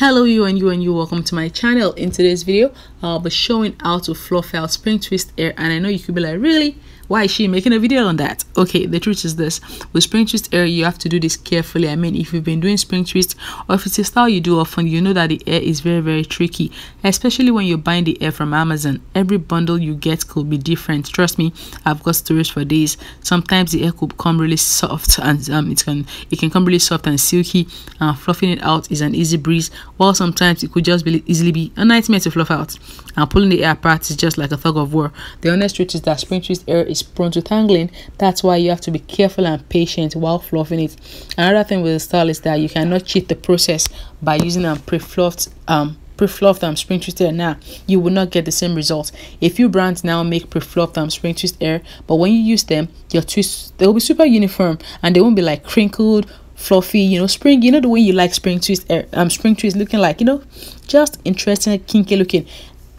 hello you and you and you. Welcome to my channel. In today's video i'll be showing how to fluff out spring twist hair and i know you could be like really why is she making a video on that? Okay the truth is this. With spring twist hair you have to do this carefully. I mean if you've been doing spring twist or if it's a style you do often you know that the hair is very very tricky especially when you're buying the hair from amazon. Every bundle you get could be different. Trust me i've got stories for days. Sometimes the hair could come really soft and um, it can it can come really soft and silky. And fluffing it out is an easy breeze while sometimes it could just be easily be a nightmare to fluff out. And pulling the hair apart is just like a thug of war. The honest truth is that spring twist hair is is prone to tangling. That's why you have to be careful and patient while fluffing it. Another thing with the style is that you cannot cheat the process by using a pre-fluffed um pre-fluffed um, spring twist hair now you will not get the same result a few brands now make pre-fluffed um, spring twist hair but when you use them your twists they will be super uniform and they won't be like crinkled fluffy you know spring you know the way you like spring twist hair um spring twist looking like you know just interesting kinky looking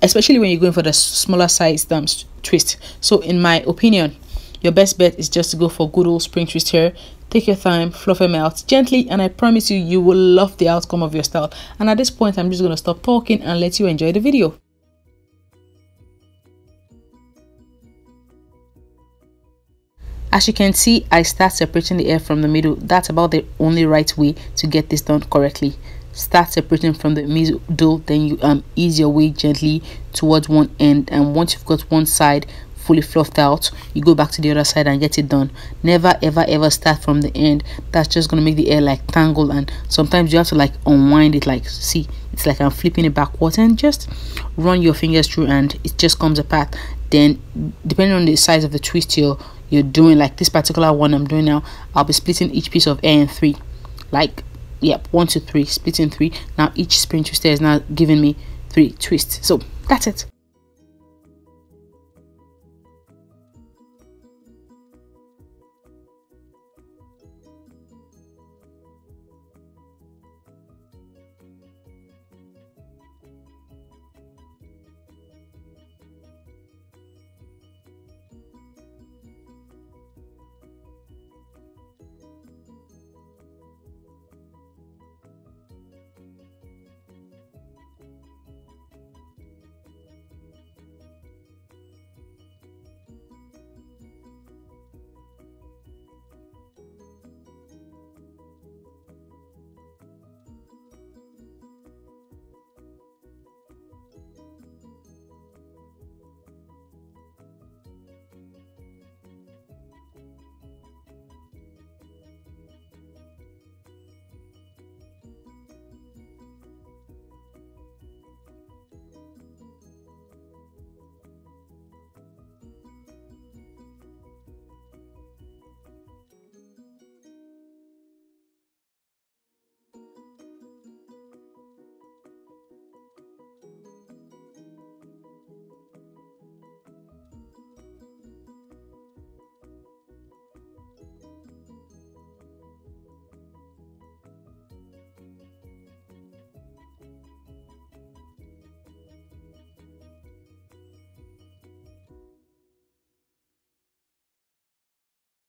especially when you're going for the smaller size um, twist. So in my opinion your best bet is just to go for good old spring twist hair take your time fluff them out gently and i promise you you will love the outcome of your style. And at this point i'm just going to stop talking and let you enjoy the video. As you can see, I start separating the hair from the middle. That's about the only right way to get this done correctly start separating from the middle then you um ease your way gently towards one end and once you've got one side fully fluffed out you go back to the other side and get it done. Never ever ever start from the end. That's just gonna make the hair like tangle and sometimes you have to like unwind it like see it's like i'm flipping it backwards and just run your fingers through and it just comes apart. Then depending on the size of the twist you're you're doing like this particular one i'm doing now i'll be splitting each piece of hair in three. Like yep one two three splitting three. Now each spring twister is now giving me three twists. So that's it